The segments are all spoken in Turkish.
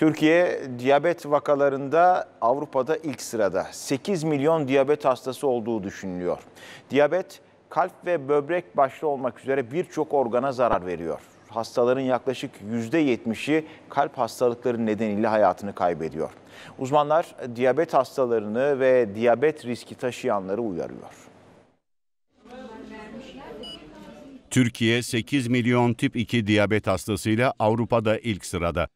Türkiye diyabet vakalarında Avrupa'da ilk sırada. 8 milyon diyabet hastası olduğu düşünülüyor. Diyabet kalp ve böbrek başta olmak üzere birçok organa zarar veriyor. Hastaların yaklaşık %70'i kalp hastalıkları nedeniyle hayatını kaybediyor. Uzmanlar diyabet hastalarını ve diyabet riski taşıyanları uyarıyor. Türkiye 8 milyon tip 2 diyabet hastasıyla Avrupa'da ilk sırada.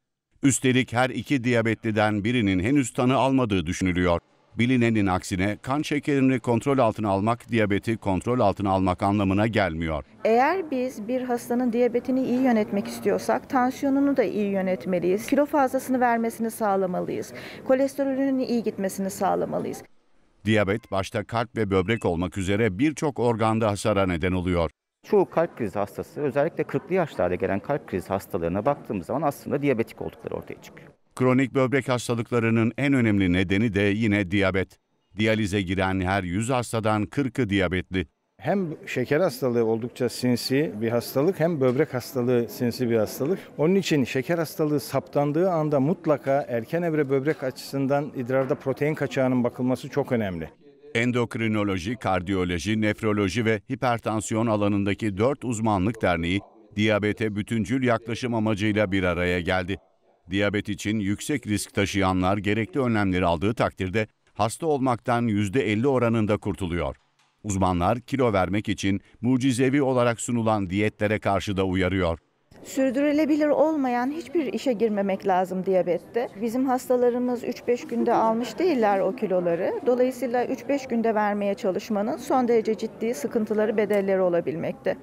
Üstelik her iki diyabetliden birinin henüz tanı almadığı düşünülüyor. Bilinenin aksine kan şekerini kontrol altına almak diyabeti kontrol altına almak anlamına gelmiyor. Eğer biz bir hastanın diyabetini iyi yönetmek istiyorsak tansiyonunu da iyi yönetmeliyiz. Kilo fazlasını vermesini sağlamalıyız. Kolesterolünün iyi gitmesini sağlamalıyız. Diyabet başta kalp ve böbrek olmak üzere birçok organda hasara neden oluyor. Çoğu kalp krizi hastası özellikle 40'lı yaşlarda gelen kalp krizi hastalarına baktığımız zaman aslında diyabetik oldukları ortaya çıkıyor. Kronik böbrek hastalıklarının en önemli nedeni de yine diyabet. Diyalize giren her 100 hastadan 40'ı diyabetli. Hem şeker hastalığı oldukça sinsi bir hastalık hem böbrek hastalığı sinsi bir hastalık. Onun için şeker hastalığı saptandığı anda mutlaka erken evre böbrek açısından idrarda protein kaçağının bakılması çok önemli. Endokrinoloji, kardiyoloji, nefroloji ve hipertansiyon alanındaki 4 uzmanlık derneği diyabete bütüncül yaklaşım amacıyla bir araya geldi. Diyabet için yüksek risk taşıyanlar gerekli önlemleri aldığı takdirde hasta olmaktan %50 oranında kurtuluyor. Uzmanlar kilo vermek için mucizevi olarak sunulan diyetlere karşı da uyarıyor. Sürdürülebilir olmayan hiçbir işe girmemek lazım diyabette. Bizim hastalarımız 3-5 günde almış değiller o kiloları. Dolayısıyla 3-5 günde vermeye çalışmanın son derece ciddi sıkıntıları, bedelleri olabilmekte.